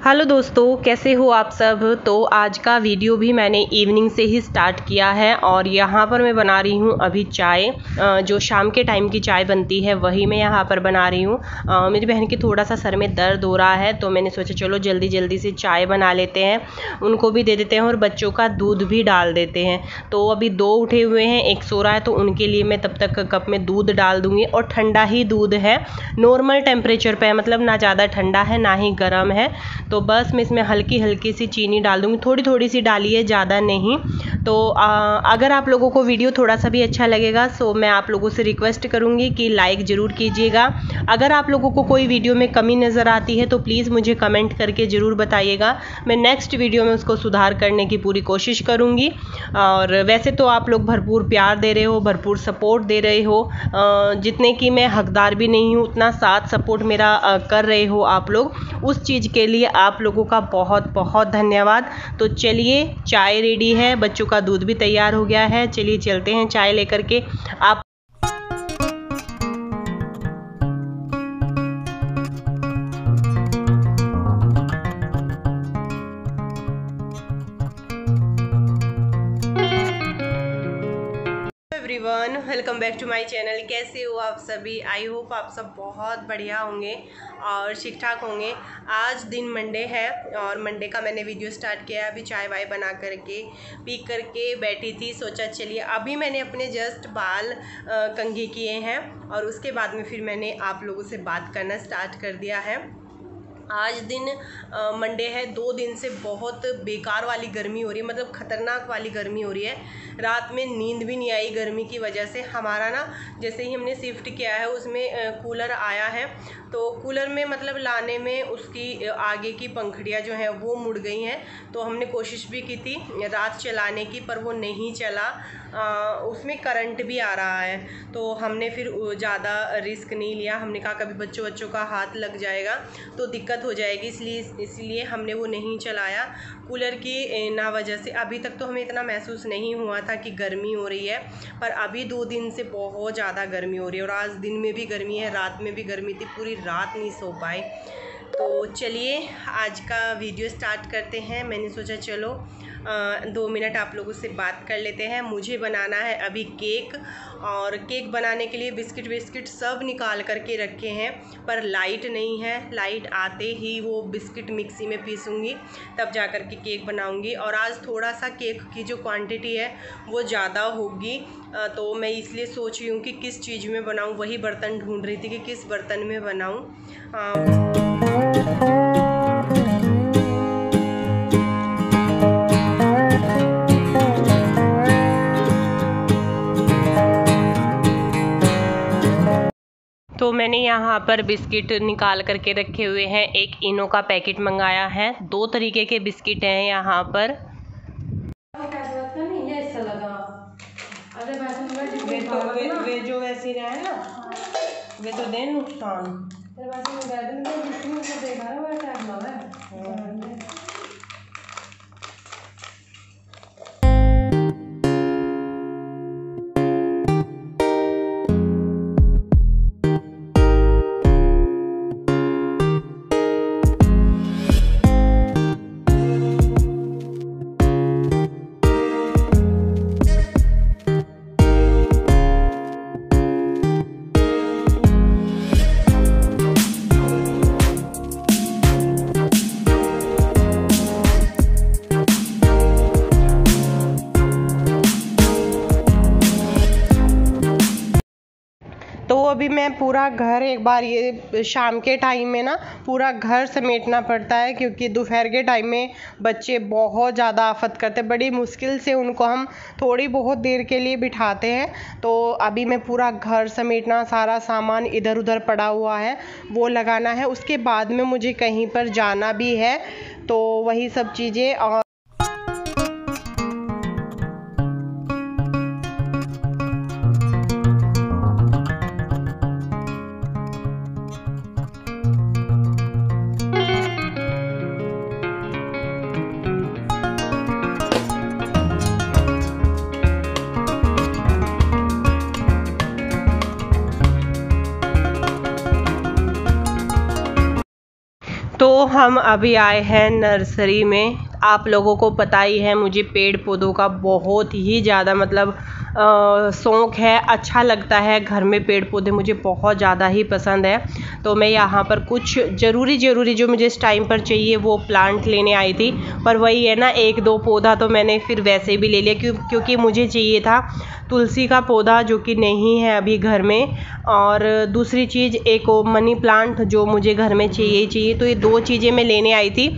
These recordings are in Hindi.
हेलो दोस्तों, कैसे हो आप सब? तो आज का वीडियो भी मैंने इवनिंग से ही स्टार्ट किया है और यहाँ पर मैं बना रही हूँ अभी चाय। जो शाम के टाइम की चाय बनती है, वही मैं यहाँ पर बना रही हूँ। मेरी बहन की थोड़ा सा सर में दर्द हो रहा है तो मैंने सोचा चलो जल्दी जल्दी से चाय बना लेते हैं। उनको भी दे देते हैं और बच्चों का दूध भी डाल देते हैं। तो अभी दो उठे हुए हैं, एक सो रहा है तो उनके लिए मैं तब तक कप में दूध डाल दूँगी और ठंडा ही दूध है। नॉर्मल टेम्परेचर पर मतलब ना ज़्यादा ठंडा है, ना ही गर्म है। तो बस मैं इसमें हल्की हल्की सी चीनी डाल दूँगी। थोड़ी थोड़ी सी डालिए ज़्यादा नहीं। तो आ, अगर आप लोगों को वीडियो थोड़ा सा भी अच्छा लगेगा सो मैं आप लोगों से रिक्वेस्ट करूँगी कि लाइक ज़रूर कीजिएगा। अगर आप लोगों को कोई वीडियो में कमी नज़र आती है तो प्लीज़ मुझे कमेंट करके ज़रूर बताइएगा। मैं नेक्स्ट वीडियो में उसको सुधार करने की पूरी कोशिश करूँगी। और वैसे तो आप लोग भरपूर प्यार दे रहे हो भरपूर सपोर्ट दे रहे हो। जितने की मैं हकदार भी नहीं हूँ उतना साथ सपोर्ट मेरा कर रहे हो आप लोग। उस चीज़ के लिए आप लोगों का बहुत बहुत धन्यवाद। तो चलिए, चाय रेडी है, बच्चों का दूध भी तैयार हो गया है। चलिए चलते हैं चाय लेकर के। आप बैक टू माय चैनल कैसे हो आप सभी? आई होप आप सब बहुत बढ़िया होंगे और ठीक ठाक होंगे। आज दिन मंडे है और मंडे का मैंने वीडियो स्टार्ट किया अभी चाय वाय बना करके, पी करके बैठी थी। सोचा चलिए, अभी मैंने अपने जस्ट बाल कंघी किए हैं और उसके बाद में फिर मैंने आप लोगों से बात करना स्टार्ट कर दिया है। आज दिन मंडे है, दो दिन से बहुत बेकार वाली गर्मी हो रही है मतलब ख़तरनाक वाली गर्मी हो रही है। रात में नींद भी नहीं आई गर्मी की वजह से। हमारा ना, जैसे ही हमने शिफ्ट किया है, उसमें कूलर आया है। तो कूलर में मतलब लाने में उसकी आगे की पंखड़ियाँ जो हैं, वो मुड़ गई हैं। तो हमने कोशिश भी की थी रात चलाने की, पर वो नहीं चला। उसमें करंट भी आ रहा है। तो हमने फिर ज़्यादा रिस्क नहीं लिया। हमने कहा, कभी बच्चों बच्चों का हाथ लग जाएगा तो दिक्कत हो जाएगी। इसलिए इसलिए हमने वो नहीं चलाया। कूलर की ना वजह से। अभी तक तो हमें इतना महसूस नहीं हुआ था कि गर्मी हो रही है, पर अभी दो दिन से बहुत ज़्यादा गर्मी हो रही है और आज दिन में भी गर्मी है, रात में भी गर्मी थी, पूरी रात नहीं सो पाए तो चलिए, आज का वीडियो स्टार्ट करते हैं। मैंने सोचा, चलो दो मिनट आप लोगों से बात कर लेते हैं। मुझे बनाना है अभी केक और केक बनाने के लिए बिस्किट विस्किट सब निकाल करके रखे हैं, पर लाइट नहीं है। लाइट आते ही वो बिस्किट मिक्सी में पीसूँगी, तब जा कर के केक बनाऊँगी। और आज थोड़ा सा केक की जो क्वांटिटी है, वो ज़्यादा होगी। तो मैं इसलिए सोच रही हूँ कि किस चीज़ में बनाऊँ, वही बर्तन ढूंढ रही थी कि किस बर्तन में बनाऊँ। तो मैंने यहाँ पर बिस्किट निकाल करके रखे हुए हैं। एक इनो का पैकेट मंगाया है। दो तरीके के बिस्किट हैं यहाँ पर। वे तो वे, वे जो वैसे रहे ना वे तो दे नुकसान। अभी मैं पूरा घर एक बार ये शाम के टाइम में ना पूरा घर समेटना पड़ता है, क्योंकि दोपहर के टाइम में बच्चे बहुत ज़्यादा आफत करते बड़ी मुश्किल से उनको हम थोड़ी बहुत देर के लिए बिठाते हैं। तो अभी मैं पूरा घर समेटना, सारा सामान इधर उधर पड़ा हुआ है, वो लगाना है। उसके बाद में मुझे कहीं पर जाना भी है तो वही सब चीज़ें और हम अभी आए हैं नर्सरी में। आप लोगों को पता ही है, मुझे पेड़ पौधों का बहुत ही ज़्यादा मतलब शौक़ है। अच्छा लगता है घर में पेड़ पौधे, मुझे बहुत ज़्यादा ही पसंद है। तो मैं यहाँ पर कुछ ज़रूरी ज़रूरी जो मुझे इस टाइम पर चाहिए, वो प्लांट लेने आई थी। पर वही है ना, एक दो पौधा तो मैंने फिर वैसे भी ले लिया, क्यों, क्योंकि मुझे चाहिए था तुलसी का पौधा जो कि नहीं है अभी घर में। और दूसरी चीज़, एक मनी प्लांट जो मुझे घर में चाहिए चाहिए। तो ये दो चीज़ें मैं लेने आई थी।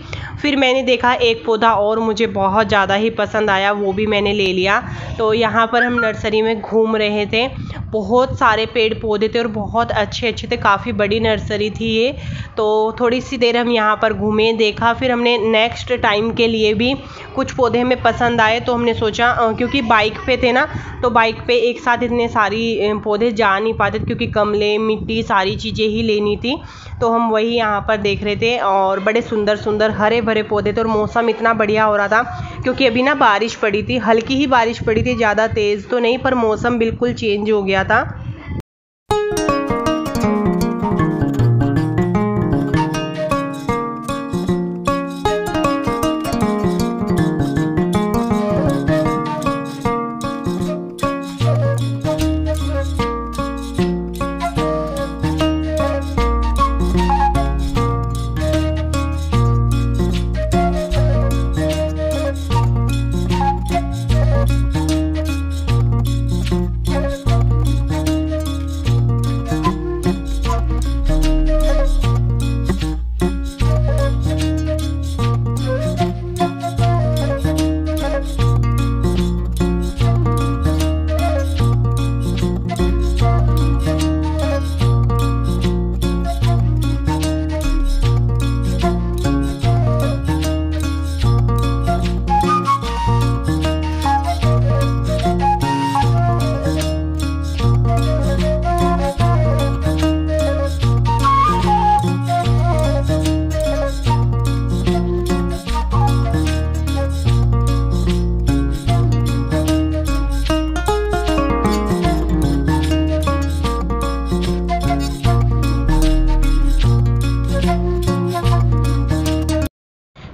फिर मैंने देखा एक पौधा और मुझे बहुत ज़्यादा ही पसंद आया, वो भी मैंने ले लिया। तो यहाँ पर हम नर्सरी में घूम रहे थे। बहुत सारे पेड़ पौधे थे और बहुत अच्छे अच्छे थे। काफ़ी बड़ी नर्सरी थी ये। तो थोड़ी सी देर हम यहाँ पर घूमे, देखा। फिर हमने नेक्स्ट टाइम के लिए भी कुछ पौधे हमें पसंद आए तो हमने सोचा क्योंकि बाइक पे थे ना तो बाइक पे एक साथ इतने सारी पौधे जा नहीं पाते क्योंकि गमले, मिट्टी, सारी चीज़ें ही लेनी थी। तो हम वही यहाँ पर देख रहे थे और बड़े सुंदर सुंदर हरे भरे पौधे थे और मौसम इतना बढ़िया हो रहा था क्योंकि अभी ना बारिश पड़ी थी, हल्की ही बारिश पड़ी थी, ज़्यादा तेज़ तो नहीं, पर मौसम बिल्कुल चेंज हो गया था।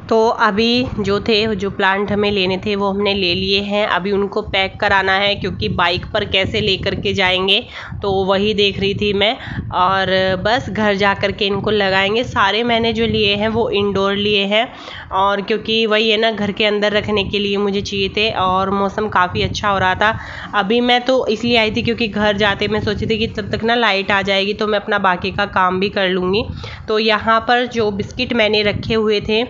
तो अभी जो थे, जो प्लांट हमें लेने थे, वो हमने ले लिए हैं। अभी उनको पैक कराना है, क्योंकि बाइक पर कैसे लेकर के जाएँगे तो वही देख रही थी मैं। और बस घर जा कर के इनको लगाएँगे। सारे मैंने जो लिए हैं, वो इंडोर लिए हैं। और क्योंकि वही है ना, घर के अंदर रखने के लिए मुझे चाहिए थे, और मौसम काफ़ी अच्छा हो रहा था। अभी मैं तो इसलिए आई थी क्योंकि घर जाते मैं सोची थी कि तब तक ना लाइट आ जाएगी तो मैं अपना बाकी का काम भी कर लूँगी। तो यहाँ पर जो बिस्किट मैंने रखे हुए थे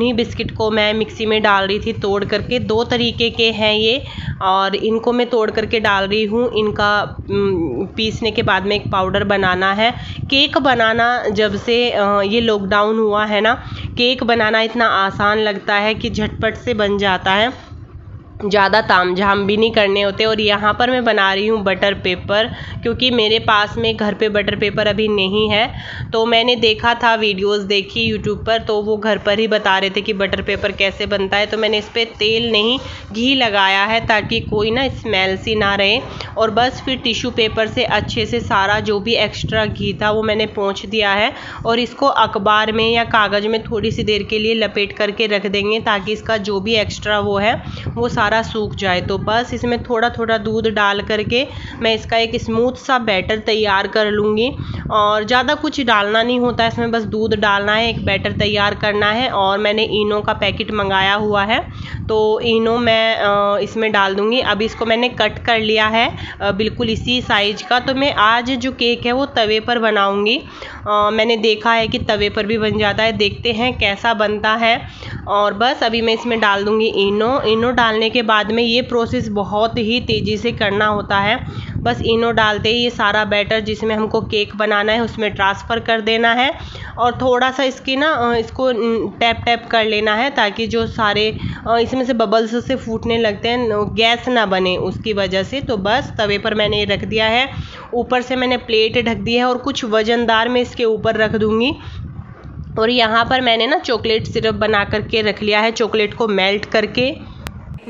उन्हीं बिस्किट को मैं मिक्सी में डाल रही थी तोड़ करके। दो तरीके के हैं ये, और इनको मैं तोड़ करके डाल रही हूँ। इनका पीसने के बाद में एक पाउडर बनाना है। केक बनाना जब से ये लॉकडाउन हुआ है ना, केक बनाना इतना आसान लगता है कि झटपट से बन जाता है। ज़्यादा ताम झाम भी नहीं करने होते और यहाँ पर मैं बना रही हूँ बटर पेपर क्योंकि मेरे पास में घर पे बटर पेपर अभी नहीं है। तो मैंने देखा था वीडियोस देखी यूट्यूब पर तो वो घर पर ही बता रहे थे कि बटर पेपर कैसे बनता है। तो मैंने इस पर तेल नहीं, घी लगाया है ताकि कोई ना स्मेल सी ना रहे। और बस फिर टिश्यू पेपर से अच्छे से सारा जो भी एक्स्ट्रा घी था वो मैंने पहुँच दिया है। और इसको अखबार में या कागज़ में थोड़ी सी देर के लिए लपेट करके रख देंगे ताकि इसका जो भी एक्स्ट्रा वो है, वो सारा सारा सूख जाए तो बस इसमें थोड़ा थोड़ा दूध डाल करके मैं इसका एक स्मूथ सा बैटर तैयार कर लूँगी। और ज़्यादा कुछ डालना नहीं होता, इसमें बस दूध डालना है, एक बैटर तैयार करना है और मैंने इनो का पैकेट मंगाया हुआ है। तो इनो मैं इसमें डाल दूँगी। अभी इसको मैंने कट कर लिया है बिल्कुल इसी साइज़ का। तो मैं आज जो केक है वो तवे पर बनाऊँगी। मैंने देखा है कि तवे पर भी बन जाता है। देखते हैं कैसा बनता है। और बस अभी मैं इसमें डाल दूँगी इनो। इनो डालने के बाद में ये प्रोसेस बहुत ही तेज़ी से करना होता है। बस इनो डालते ही ये सारा बैटर जिसमें हमको केक बनाना है, उसमें ट्रांसफ़र कर देना है और थोड़ा सा इसकी ना इसको टैप टैप कर लेना है ताकि जो सारे इसमें से बबल्स से फूटने लगते हैं गैस ना बने उसकी वजह से। तो बस तवे पर मैंने ये रख दिया है। ऊपर से मैंने प्लेट ढक दी है और कुछ वज़नदार मैं इसके ऊपर रख दूँगी। और यहाँ पर मैंने ना चॉकलेट सिरप बना करके रख लिया है। चॉकलेट को मेल्ट करके।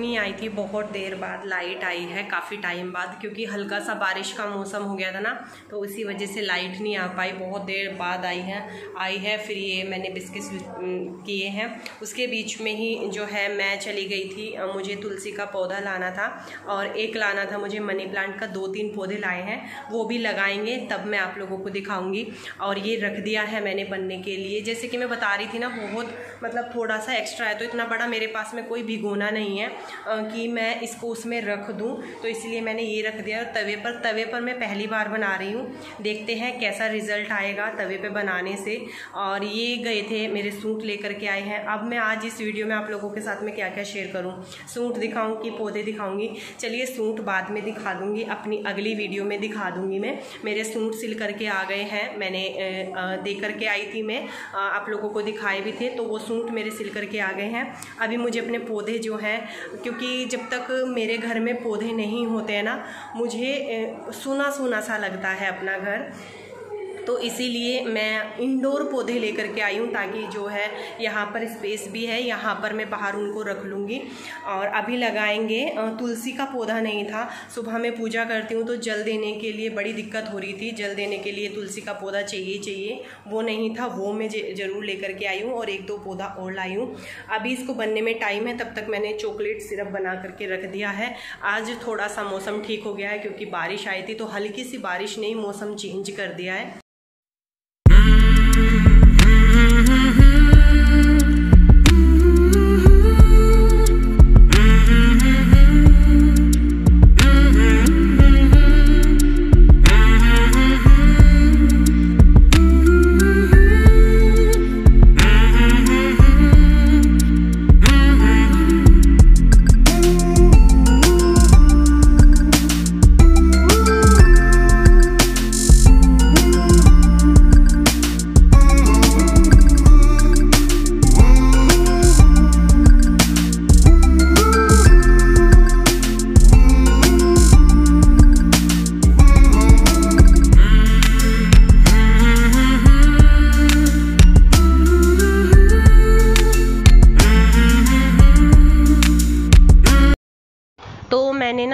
नहीं आई थी, बहुत देर बाद लाइट आई है, काफ़ी टाइम बाद, क्योंकि हल्का सा बारिश का मौसम हो गया था ना तो उसी वजह से लाइट नहीं आ पाई, बहुत देर बाद आई है आई है, फिर ये मैंने बिस्किट किए हैं। उसके बीच में ही जो है, मैं चली गई थी मुझे तुलसी का पौधा लाना था, और एक लाना था मुझे मनी प्लांट का, दो तीन पौधे लाए हैं, वो भी लगाएँगे, तब मैं आप लोगों को दिखाऊँगी। और ये रख दिया है मैंने बनने के लिए, जैसे कि मैं बता रही थी ना, बहुत मतलब थोड़ा सा एक्स्ट्रा है तो इतना बड़ा मेरे पास में कोई भिगोना नहीं है कि मैं इसको उसमें रख दूँ। तो इसलिए मैंने ये रख दिया तवे पर। तवे पर मैं पहली बार बना रही हूँ। देखते हैं कैसा रिज़ल्ट आएगा तवे पर बनाने से। और ये गए थे मेरे सूट लेकर के आए हैं। अब मैं आज इस वीडियो में आप लोगों के साथ में क्या क्या शेयर करूँ। सूट दिखाऊँ कि पौधे दिखाऊँगी। चलिए सूट बाद में दिखा दूँगी। अपनी अगली वीडियो में दिखा दूँगी मैं। मेरे सूट सिल करके आ गए हैं। मैंने दे करके आई थी मैं। आप लोगों को दिखाए भी थे। तो वो सूट मेरे सिल करके आ गए हैं। अभी मुझे अपने पौधे जो हैं क्योंकि जब तक मेरे घर में पौधे नहीं होते हैं ना, मुझे सुना सुना सा लगता है अपना घर। तो इसीलिए मैं इंडोर पौधे लेकर के आई हूँ ताकि जो है यहाँ पर स्पेस भी है, यहाँ पर मैं बाहर उनको रख लूँगी। और अभी लगाएँगे तुलसी का पौधा नहीं था, सुबह मैं पूजा करती हूँ तो जल देने के लिए बड़ी दिक्कत हो रही थी। जल देने के लिए तुलसी का पौधा चाहिए चाहिए, वो नहीं था, वो मैं ज़रूर लेकर के आई हूँ और एक दो पौधा और लाई हूँ। अभी इसको बनने में टाइम है, तब तक मैंने चॉकलेट सिरप बना करके रख दिया है। आज थोड़ा सा मौसम ठीक हो गया है क्योंकि बारिश आई थी तो हल्की सी बारिश ने ही मौसम चेंज कर दिया है।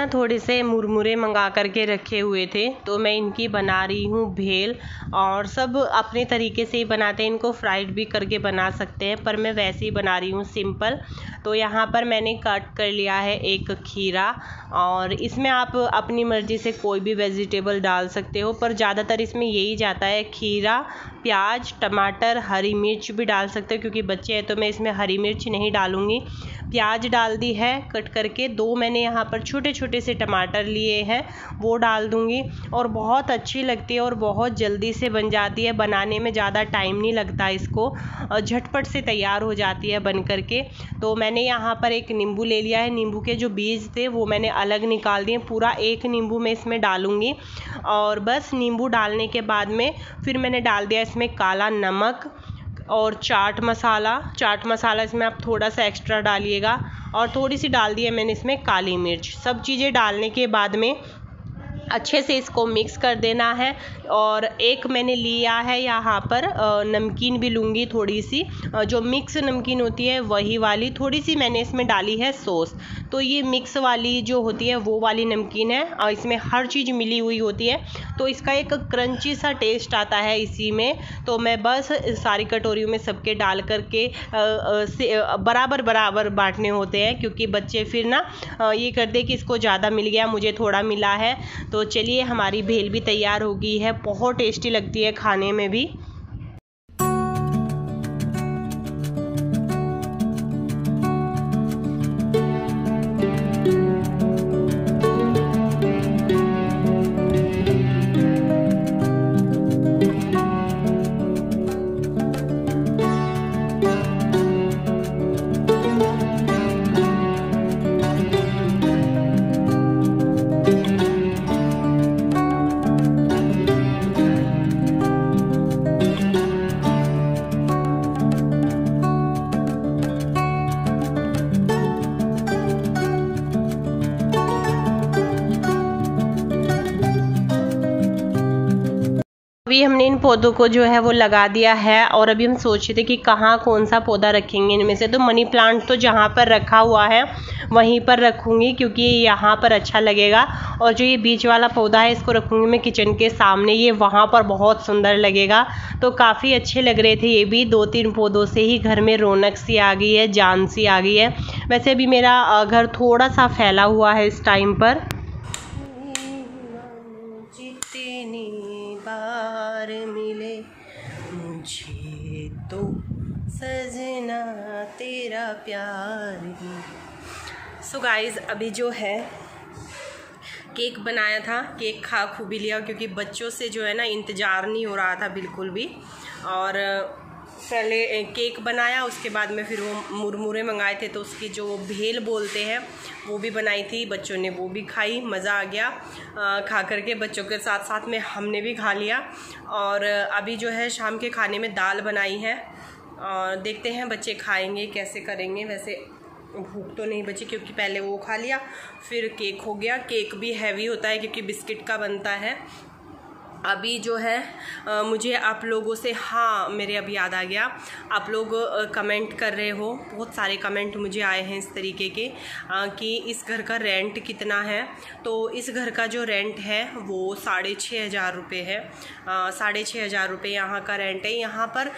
ना थोड़े से मुरमुरे मंगा करके रखे हुए थे। तो मैं इनकी बना रही हूँ भेल और सब अपने तरीके से ही बनाते हैं। इनको फ्राइड भी करके बना सकते हैं, पर मैं वैसे ही बना रही हूँ सिंपल। तो यहाँ पर मैंने कट कर लिया है एक खीरा और इसमें आप अपनी मर्ज़ी से कोई भी वेजिटेबल डाल सकते हो, पर ज़्यादातर इसमें यही जाता है खीरा, प्याज, टमाटर, हरी मिर्च भी डाल सकते हो, क्योंकि बच्चे हैं तो मैं इसमें हरी मिर्च नहीं डालूँगी। प्याज डाल दी है कट करके दो मैंने यहाँ पर छोटे छोटे से टमाटर लिए हैं, वो डाल दूँगी और बहुत अच्छी लगती है और बहुत जल्दी से बन जाती है। बनाने में ज़्यादा टाइम नहीं लगता इसको झटपट से तैयार हो जाती है बन करके। तो मैंने यहाँ पर एक नींबू ले लिया है। नींबू के जो बीज थे, वो मैंने अलग निकाल दिए। पूरा एक नींबू मैं इसमें डालूँगी। और बस नींबू डालने के बाद में फिर मैंने डाल दिया इसमें काला नमक और चाट मसाला। चाट मसाला इसमें आप थोड़ा सा एक्स्ट्रा डालिएगा। और थोड़ी सी डाल दी है मैंने इसमें काली मिर्च। सब चीज़ें डालने के बाद में अच्छे से इसको मिक्स कर देना है। और एक मैंने लिया है यहाँ पर नमकीन भी लूँगी थोड़ी सी जो मिक्स नमकीन होती है, वही वाली थोड़ी सी मैंने इसमें डाली है सॉस तो ये मिक्स वाली जो होती है, वो वाली नमकीन है। और इसमें हर चीज़ मिली हुई होती है। तो इसका एक क्रंची सा टेस्ट आता है इसी में। तो मैं बस सारी कटोरियों में सबके डाल करके बराबर बराबर बांटने होते हैं। क्योंकि बच्चे फिर ना ये करते कि इसको ज़्यादा मिल गया, मुझे थोड़ा मिला है। तो चलिए हमारी भेल भी तैयार हो गई है। बहुत टेस्टी लगती है खाने में भी। अभी हमने इन पौधों को जो है वो लगा दिया है और अभी हम सोच रहे थे कि कहाँ कौन सा पौधा रखेंगे इनमें से। तो मनी प्लांट तो जहाँ पर रखा हुआ है, वहीं पर रखूँगी क्योंकि यहाँ पर अच्छा लगेगा। और जो ये बीच वाला पौधा है, इसको रखूँगी मैं किचन के सामने। ये वहाँ पर बहुत सुंदर लगेगा। तो काफ़ी अच्छे लग रहे थे ये भी। दो तीन पौधों से ही घर में रौनक सी आ गई है, जान सी आ गई है। वैसे अभी मेरा घर थोड़ा सा फैला हुआ है इस टाइम पर। बार मिले। मुझे तो सजना तेरा प्यार सो गाइस अभी जो है, केक बनाया था, केक खा खूबी लिया, क्योंकि बच्चों से जो है ना, इंतज़ार नहीं हो रहा था बिल्कुल भी। और पहले केक बनाया उसके बाद में फिर वो मुरमुरे मंगाए थे तो उसकी जो भेल बोलते हैं वो भी बनाई थी बच्चों ने वो भी खाई मज़ा आ गया। आ, खा करके बच्चों के साथ साथ में हमने भी खा लिया। और अभी जो है शाम के खाने में दाल बनाई है। और देखते हैं बच्चे खाएँगे कैसे करेंगे। वैसे भूख तो नहीं बची क्योंकि पहले वो खा लिया फिर केक हो गया। केक भी हैवी होता है क्योंकि बिस्किट का बनता है। अभी जो है आ, मुझे आप लोगों से हाँ मेरे अब याद आ गया। आप लोग आ, कमेंट कर रहे हो बहुत सारे कमेंट मुझे आए हैं इस तरीके के आ, कि इस घर का रेंट कितना है। तो इस घर का जो रेंट है वो साढ़े छः हज़ार रुपये है। साढ़े छः हज़ार रुपये यहाँ का रेंट है। यहाँ पर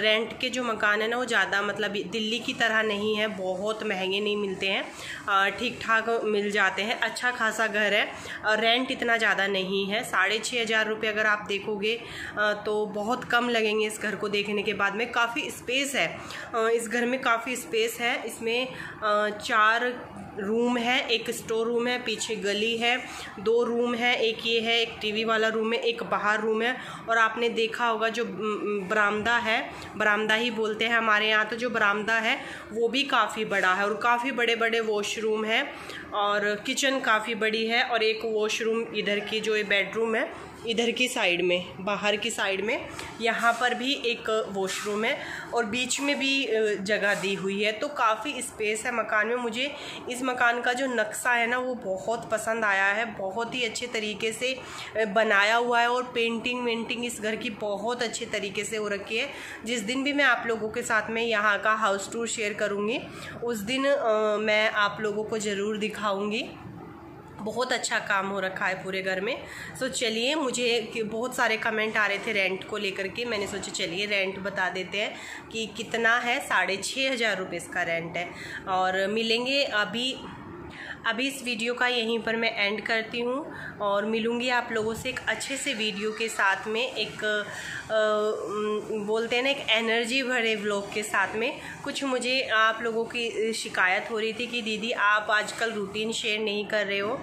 रेंट के जो मकान है ना वो ज़्यादा मतलब दिल्ली की तरह नहीं है। बहुत महँगे नहीं मिलते हैं। ठीक ठाक मिल जाते हैं। अच्छा खासा घर है। रेंट इतना ज़्यादा नहीं है। साढ़े छः हज़ार रुपये अगर आप देखोगे तो बहुत कम लगेंगे इस घर को देखने के बाद में। काफ़ी स्पेस है। इस घर में काफ़ी स्पेस है। इसमें चार रूम है, एक स्टोर रूम है, पीछे गली है, दो रूम है, एक ये है, एक टीवी वाला रूम है, एक बाहर रूम है। और आपने देखा होगा जो बरामदा है, बरामदा ही बोलते हैं हमारे यहाँ तो जो बरामदा है, वो भी काफ़ी बड़ा है और काफ़ी बड़े बड़े वॉशरूम है और किचन काफ़ी बड़ी है और एक वॉशरूम इधर की जो ये बेडरूम है इधर की साइड में बाहर की साइड में यहाँ पर भी एक वॉशरूम है और बीच में भी जगह दी हुई है। तो काफ़ी स्पेस है मकान में। मुझे इस मकान का जो नक्शा है ना वो बहुत पसंद आया है। बहुत ही अच्छे तरीके से बनाया हुआ है और पेंटिंग वेंटिंग इस घर की बहुत अच्छे तरीके से हो रखी है। जिस दिन भी मैं आप लोगों के साथ में यहाँ का हाउस टूर शेयर करूँगी उस दिन आ, मैं आप लोगों को ज़रूर दिखाऊँगी। बहुत अच्छा काम हो रखा है पूरे घर में। सो चलिए, मुझे बहुत सारे कमेंट आ रहे थे रेंट को लेकर के। मैंने सोचा, चलिए रेंट बता देते हैं कि कितना है? साढ़े छः हज़ार रुपये इसका रेंट है। और मिलेंगे अभी अभी इस वीडियो का यहीं पर मैं एंड करती हूँ और मिलूँगी आप लोगों से एक अच्छे से वीडियो के साथ में एक आ, बोलते हैं ना एक एनर्जी भरे व्लॉग के साथ में। कुछ मुझे आप लोगों की शिकायत हो रही थी कि दीदी आप आजकल रूटीन शेयर नहीं कर रहे हो।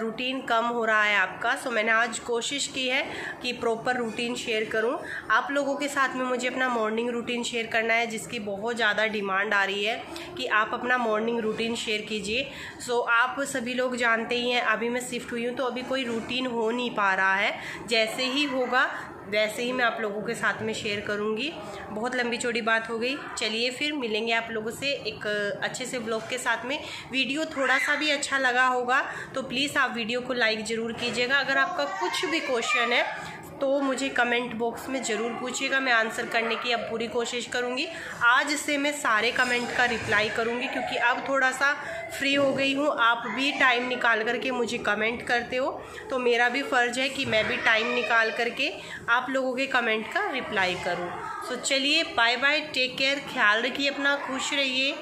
रूटीन कम हो रहा है आपका सो मैंने आज कोशिश की है कि प्रॉपर रूटीन शेयर करूँ। आप लोगों के साथ में मुझे अपना मॉर्निंग रूटीन शेयर करना है जिसकी बहुत ज़्यादा डिमांड आ रही है कि आप अपना मॉर्निंग रूटीन शेयर कीजिए। सो आप सभी लोग जानते ही हैं, अभी मैं शिफ्ट हुई हूँ तो अभी कोई रूटीन हो नहीं पा रहा है। जैसे ही होगा, वैसे ही मैं आप लोगों के साथ में शेयर करूँगी। बहुत लंबी चौड़ी बात हो गई। चलिए फिर मिलेंगे आप लोगों से एक अच्छे से ब्लॉग के साथ में। वीडियो थोड़ा सा भी अच्छा लगा होगा तो प्लीज़ आप वीडियो को लाइक ज़रूर कीजिएगा। अगर आपका कुछ भी क्वेश्चन है तो मुझे कमेंट बॉक्स में ज़रूर पूछिएगा। मैं आंसर करने की अब पूरी कोशिश करूँगी। आज से मैं सारे कमेंट का रिप्लाई करूँगी क्योंकि अब थोड़ा सा फ्री हो गई हूँ। आप भी टाइम निकाल करके मुझे कमेंट करते हो। तो मेरा भी फ़र्ज़ है कि मैं भी टाइम निकाल करके आप लोगों के कमेंट का रिप्लाई करूँ। सो चलिए बाय बाय टेक केयर ख्याल रखिए अपना, खुश रहिए।